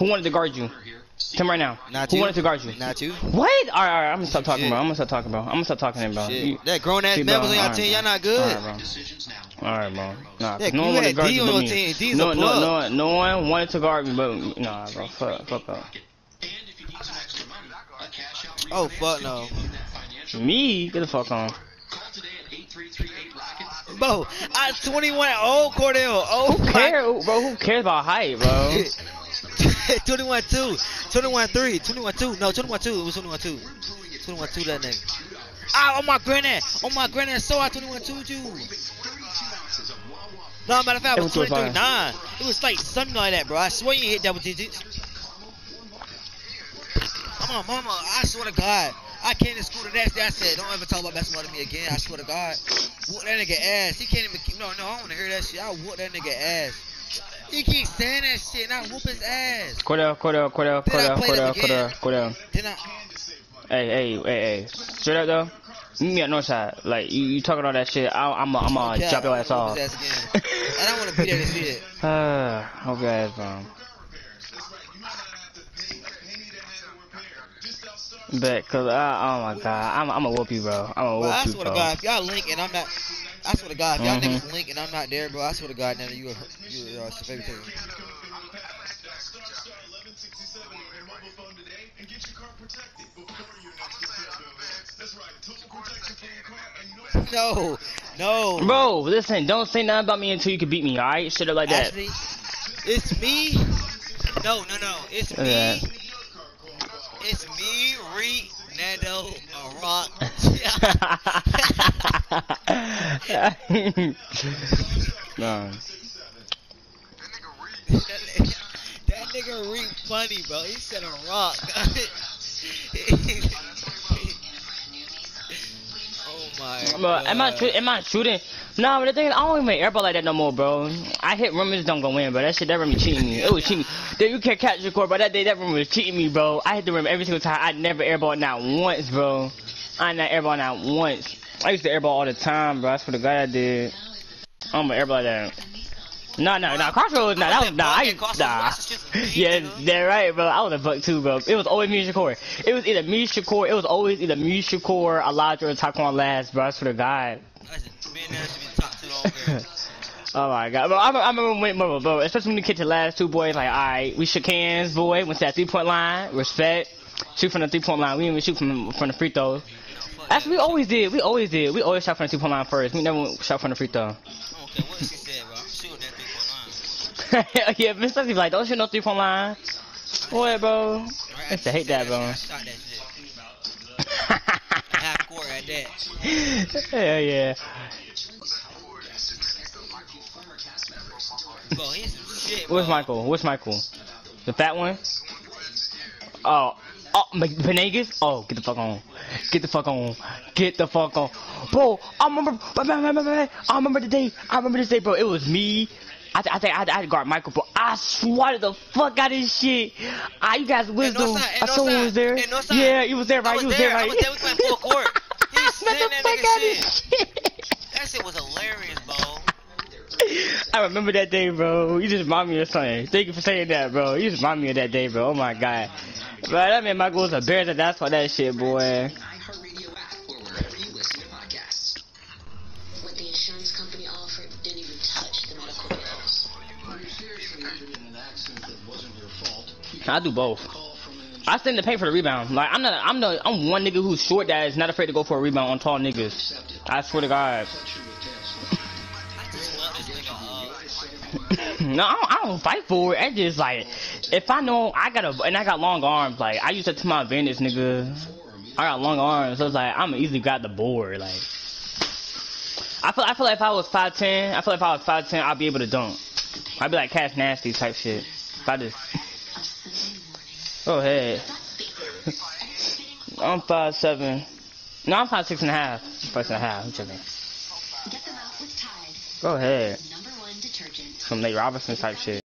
Who wanted to guard you? Tell me right now. Not Who you. wanted to guard you? Not you. What? All right, all right. I'm gonna stop talking, Shit. bro. I'm gonna stop talking, bro. I'm gonna stop talking, to him, bro. Shit. You- that grown ass man was on your team. Y'all not good. Alright, bro. All right, bro. Nah, Yeah, no you one wanted to guard D you but me. D's no, no, no, no one wanted to guard me, but nah, bro. Fuck, fuck up. Oh fuck no. Me? Get the fuck on. Bro, I'm 21 old Cordell. Oh Who cares, bro? Who cares about height, bro? 21 2. 21 3. 21 2. No, 21 2. It was 21 2. 21 2 that nigga. Ah, oh my granddad. Oh my granddad. So I 21 2 you. No, matter of fact, it was It was 23 25. 9. It was like something like that, bro. I swear you hit double digits. Mama, mama, I swear to God. I came to school the next day. I said, don't ever talk about basketball to me again. I swear to God. Whoop that nigga ass. He can't even. No, no, I don't want to hear that shit. I whoop that nigga ass. He keeps saying that shit, and I whoop his ass. Cordell, Cordell, Cordell, Cordell, Cordell, Cordell. Cordell. Then I. Hey, hey, hey, hey. Straight up though. Meet me at Northside. Like you, you talking all that shit. I, I'm, I'm, I'm Okay, gonna drop your ass off. whoop his ass again. I don't want to be there to see it. Uh, hope your ass bro. Bet, cause I, oh my god, I'm, I'm gonna whoop you, bro. I'm gonna Bro, whoop I swear to God, if y'all link and I'm not. I swear to God, if y'all Mhm. niggas link and I'm not there, bro, I swear to God, now you a, you a uh, favorite team. No, no. Bro, listen, don't say nothing about me until you can beat me, alright? Shit up like that. Actually, it's me. No, no, no. It's me. Yeah. It's me, Reek, Nando, uh, Rock. no. that nigga Reek funny, bro. He said a rock. oh my Bro, god. am I am I shooting? Nah, but the thing is, I don't even airball like that no more, bro. I hit rumors don't go in, bro. That shit, that rim was cheating me. It was cheating. Dude, you can't catch your core, but that day that rim was cheating me, bro. I hit the rim every single time. I never airball not once, bro. I not airball not once. I used to airball all the time, bro. That's swear the guy I did. I'm gonna airball that. No, no, no. Crossroads, nah, that was, nah, I, nah. Yeah, they're right, bro. I was a buck too, bro. It was always me Shakur. It was either me, Shakur. It was always either me, Shakur, Elijah, or Taquan last, bro. I swear to God. Oh my god, bro, I, I remember when, bro, bro, especially when you get to the last two boys, like, alright, we shook hands, boy, went to that three point line, respect, shoot from the three point line, we didn't even shoot from, from the free throw. Actually, we always did, we always did, we always shot from the three point line first, we never shot from the free throw. What yeah, Leslie be like, don't shoot no three point line. Boy, bro. I used to hate that, bro. I. Hell yeah. Where's Michael? Where's Michael? The fat one? Oh, oh, Venegas? Oh, get the fuck on. Get the fuck on. Get the fuck on. Bro, I remember, I remember the day, I remember this day, bro. It was me. I, th- I think I, I had to guard Michael, bro. I swatted the fuck out of this shit. Ah, you guys wisdom. I saw Northside, was there. Yeah, he was there, I right? was He was there, there, I was there, we playing full court. He was the that fuck nigga out of shit. shit. That shit was hilarious, bro. I remember that day, bro. You just remind me of something. Thank you for saying that, bro. You just remind me of that day, bro. Oh my god. Bro, that man Michael was a bear that that's why that shit, boy. the the. I do both. I stand to pay for the rebound. Like I'm not I'm the I'm one nigga who's short that is not afraid to go for a rebound on tall niggas. I swear to God. no, I don't, I don't fight for it. I just like if I know I got a and I got long arms, like I use that to my advantage, nigga. I got long arms, so it's like I'm easily grab the board. Like I feel I feel like if I was five ten, I feel like if I was five ten, I'd be able to dunk. I'd be like Cash Nasty type shit. If I just go ahead. I'm five seven. No, I'm five six and a half. Five six and a half. I'm tripping. Get them out with Go ahead. Some Nate Robinson type shit.